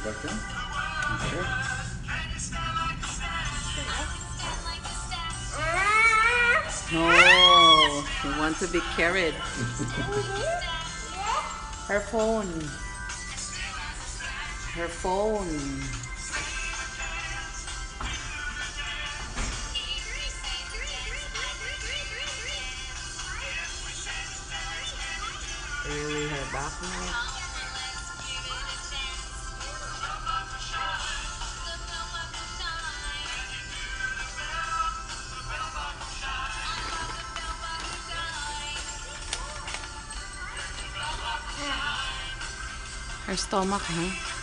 You got them? Okay. No, she wants to be carried. Her phone. Her phone. Really, her back now? Her stomach, huh?